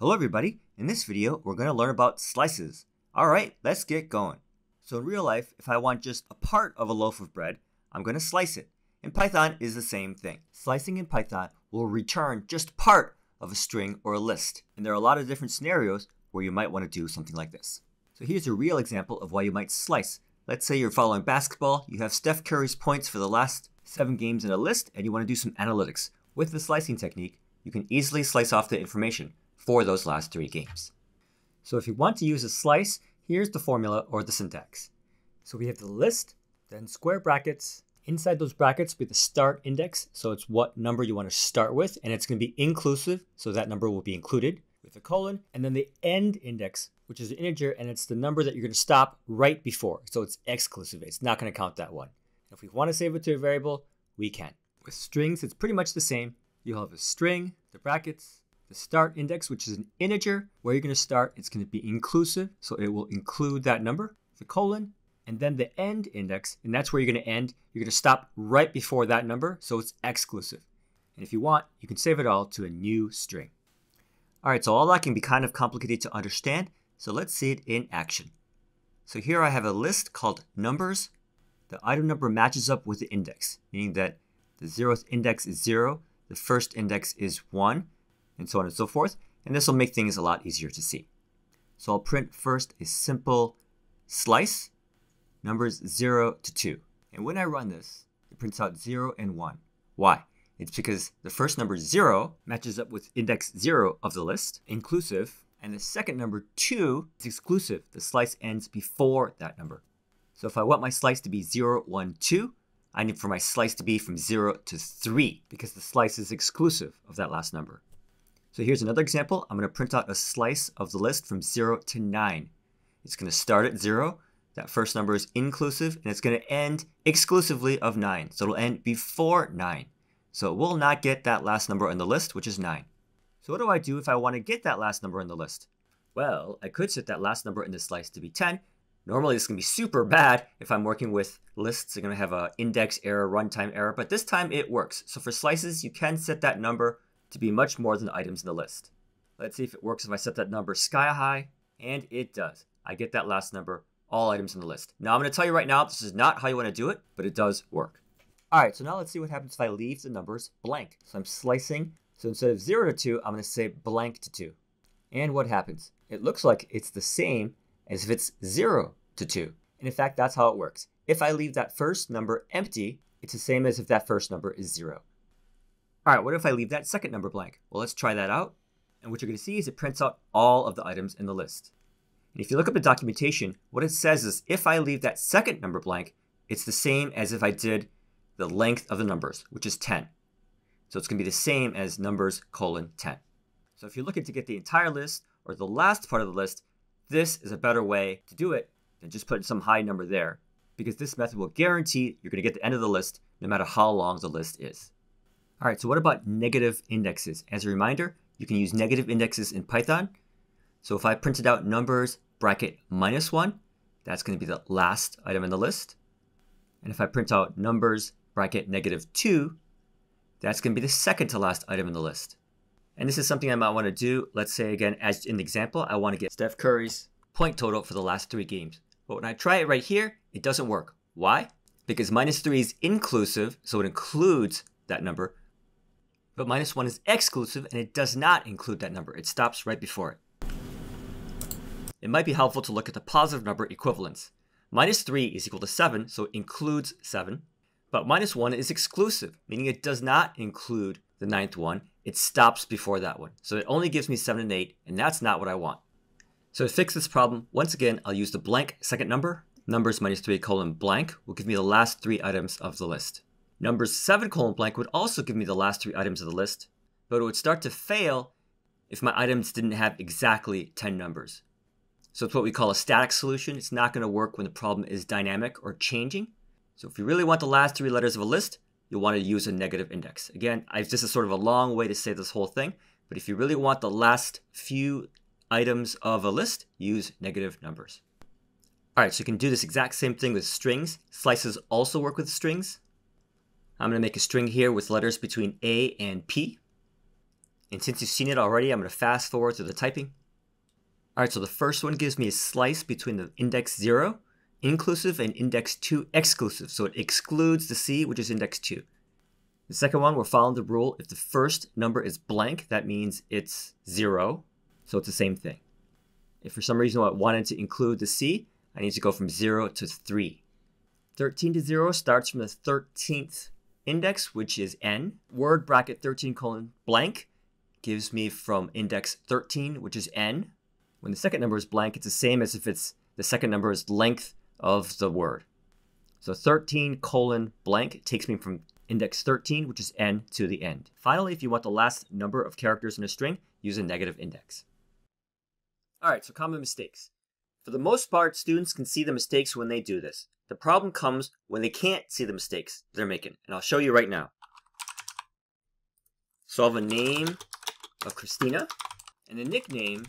Hello everybody, in this video we're going to learn about slices. Alright, let's get going. So in real life, if I want just a part of a loaf of bread, I'm going to slice it. In Python is the same thing. Slicing in Python will return just part of a string or a list. And there are a lot of different scenarios where you might want to do something like this. So here's a real example of why you might slice. Let's say you're following basketball, you have Steph Curry's points for the last seven games in a list, and you want to do some analytics. With the slicing technique, you can easily slice off the information for those last three games. So if you want to use a slice, here's the formula or the syntax. So we have the list, then square brackets. Inside those brackets be the start index, so it's what number you want to start with, and it's going to be inclusive, so that number will be included with a colon, and then the end index, which is an integer, and it's the number that you're going to stop right before, so it's exclusive. It's not going to count that one. If we want to save it to a variable, we can. With strings, it's pretty much the same. You'll have a string, the brackets, the start index, which is an integer, where you're going to start, it's going to be inclusive, so it will include that number, the colon, and then the end index, and that's where you're going to end. You're going to stop right before that number, so it's exclusive. And if you want, you can save it all to a new string. All right, so all that can be kind of complicated to understand, so let's see it in action. So here I have a list called numbers. The item number matches up with the index, meaning that the zeroth index is zero, the first index is one, and so on and so forth. And this will make things a lot easier to see. So I'll print first a simple slice, numbers 0 to 2. And when I run this, it prints out 0 and 1. Why? It's because the first number 0 matches up with index 0 of the list, inclusive, and the second number 2 is exclusive. The slice ends before that number. So if I want my slice to be 0, 1, 2, I need for my slice to be from 0 to 3 because the slice is exclusive of that last number. So here's another example. I'm going to print out a slice of the list from 0 to 9. It's going to start at 0. That first number is inclusive, and it's going to end exclusively of 9. So it'll end before 9. So it will not get that last number on the list, which is 9. So what do I do if I want to get that last number on the list? Well, I could set that last number in the slice to be 10. Normally this can be super bad if I'm working with lists. They're going to have an index error, runtime error, but this time it works. So for slices, you can set that number to be much more than the items in the list. Let's see if it works if I set that number sky high, and it does. I get that last number, all items in the list. Now I'm going to tell you right now, this is not how you want to do it, but it does work. All right, so now let's see what happens if I leave the numbers blank. So I'm slicing, so instead of 0 to 2, I'm going to say blank to 2. And what happens? It looks like it's the same as if it's 0 to 2. And in fact, that's how it works. If I leave that first number empty, it's the same as if that first number is 0. All right, what if I leave that second number blank? Well, let's try that out. And what you're going to see is it prints out all of the items in the list. And if you look up the documentation, what it says is if I leave that second number blank, it's the same as if I did the length of the numbers, which is 10. So it's going to be the same as numbers colon 10. So if you're looking to get the entire list or the last part of the list, this is a better way to do it than just putting some high number there because this method will guarantee you're going to get the end of the list no matter how long the list is. All right, so what about negative indexes? As a reminder, you can use negative indexes in Python. So if I printed out numbers bracket minus one, that's going to be the last item in the list. And if I print out numbers bracket negative two, that's going to be the second to last item in the list. And this is something I might want to do. Let's say again, as the example, I want to get Steph Curry's point total for the last three games. But when I try it right here, it doesn't work. Why? Because minus three is inclusive, so it includes that number, but minus 1 is exclusive and it does not include that number. It stops right before it. It might be helpful to look at the positive number equivalence. Minus 3 is equal to 7, so it includes 7. But minus 1 is exclusive, meaning it does not include the ninth one. It stops before that one. So it only gives me 7 and 8, and that's not what I want. So to fix this problem, once again, I'll use the blank second number. Numbers minus 3 colon blank will give me the last three items of the list. Numbers 7 colon blank would also give me the last three items of the list, but it would start to fail if my items didn't have exactly 10 numbers. So it's what we call a static solution. It's not going to work when the problem is dynamic or changing. So if you really want the last three letters of a list, you'll want to use a negative index. Again, I, this is sort of a long way to say this whole thing, but if you really want the last few items of a list, use negative numbers. All right, so you can do this exact same thing with strings. Slices also work with strings. I'm going to make a string here with letters between A and P. And since you've seen it already, I'm going to fast forward to the typing. All right, so the first one gives me a slice between the index 0, inclusive, and index 2, exclusive. So it excludes the C, which is index 2. The second one, we're following the rule. If the first number is blank, that means it's 0. So it's the same thing. If for some reason I wanted to include the C, I need to go from 0 to 3. 13 to 0 starts from the 13th index, which is n. Word bracket 13 colon blank gives me from index 13, which is n. When the second number is blank, it's the same as if it's the second number is length of the word. So 13 colon blank takes me from index 13, which is n, to the end. Finally, if you want the last number of characters in a string, use a negative index. All right, so common mistakes. For the most part, students can see the mistakes when they do this. The problem comes when they can't see the mistakes they're making, and I'll show you right now. So I have a name of Christina, and a nickname,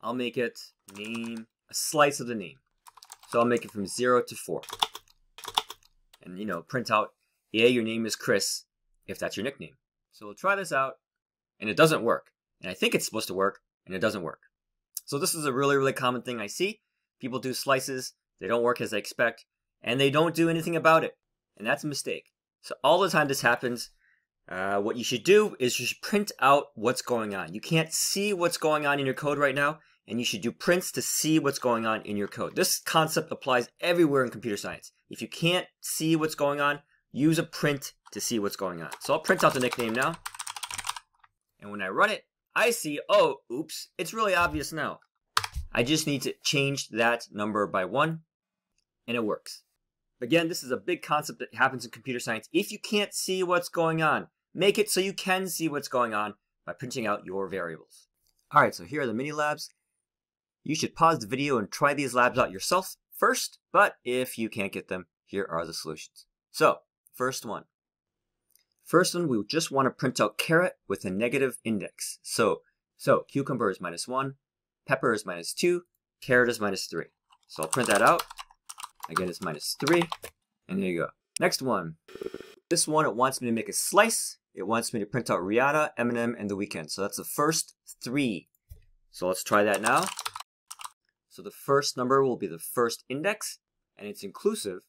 I'll make it name, a slice of the name. So I'll make it from 0 to 4. And, you know, print out, yeah, your name is Chris, if that's your nickname. So we'll try this out, and it doesn't work. And I think it's supposed to work, and it doesn't work. So this is a really, really common thing I see. People do slices, they don't work as they expect, and they don't do anything about it. And that's a mistake. So all the time this happens, uh, what you should do is you should print out what's going on. You can't see what's going on in your code right now, and you should do prints to see what's going on in your code. This concept applies everywhere in computer science. If you can't see what's going on, use a print to see what's going on. So I'll print out the nickname now. And when I run it, I see, oh, oops, it's really obvious now. I just need to change that number by one, and it works. Again, this is a big concept that happens in computer science. If you can't see what's going on, make it so you can see what's going on by printing out your variables. All right, so here are the mini labs. You should pause the video and try these labs out yourself first, but if you can't get them, here are the solutions. So, first one. First one, we just want to print out carrot with a negative index. So, so cucumber is minus 1, pepper is minus 2, carrot is minus 3. So I'll print that out. Again, it's minus 3, and there you go. Next one. This one, it wants me to make a slice. It wants me to print out Rihanna, Eminem, and The Weeknd. So that's the first three. So let's try that now. So the first number will be the first index, and it's inclusive.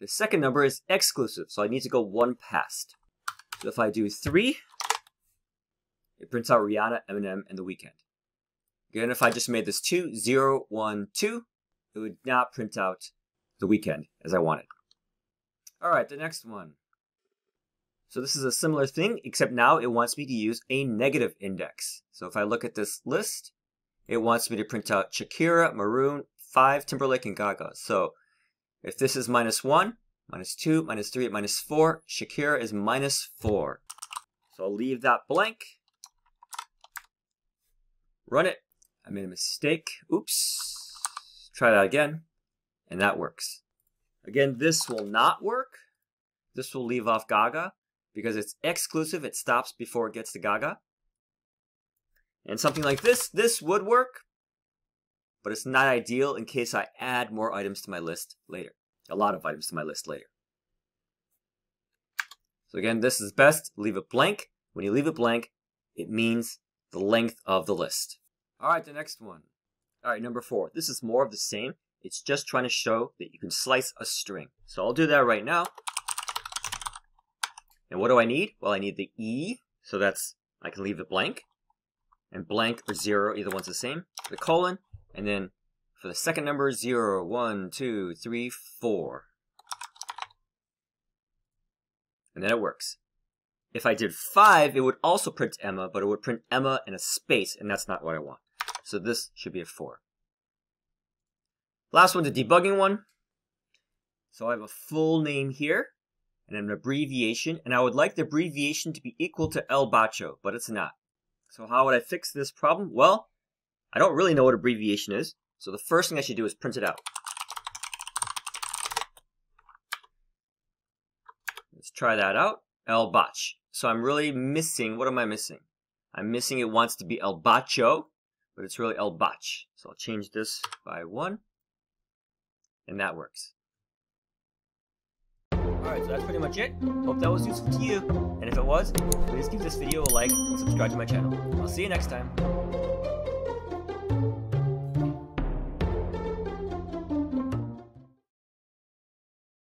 The second number is exclusive, so I need to go one past. So if I do 3, it prints out Rihanna, Eminem, and The Weeknd. Again, if I just made this 2, 0, 1, 2, it would not print out The Weeknd as I wanted. All right, the next one. So this is a similar thing, except now it wants me to use a negative index. So if I look at this list, it wants me to print out Shakira, Maroon, 5, Timberlake, and Gaga. So if this is minus 1, minus 2, minus 3, minus 4. Shakira is minus 4. So I'll leave that blank. Run it. I made a mistake. Oops. Try that again. And that works. Again, this will not work. This will leave off Gaga because it's exclusive. It stops before it gets to Gaga. And something like this, this would work, but it's not ideal in case I add more items to my list later a lot of items to my list later. So again, this is best, leave it blank. When you leave it blank, it means the length of the list. All right, the next one. All right, number four. This is more of the same. It's just trying to show that you can slice a string. So I'll do that right now. And what do I need? Well, I need the E, so that's, I can leave it blank. And blank or zero, either one's the same. The colon, and then for the second number, 0, 1, 2, 3, 4. And then it works. If I did 5, it would also print Emma, but it would print Emma in a space, and that's not what I want. So this should be a 4. Last one, the debugging one. So I have a full name here, and an abbreviation, and I would like the abbreviation to be equal to El Bacho, but it's not. So how would I fix this problem? Well, I don't really know what abbreviation is, so the first thing I should do is print it out. Let's try that out. El Bach. So I'm really missing, what am I missing? I'm missing it wants to be El Bacho, but it's really El Bach. So I'll change this by one, and that works. Alright, so that's pretty much it. Hope that was useful to you. And if it was, please give this video a like and subscribe to my channel. I'll see you next time.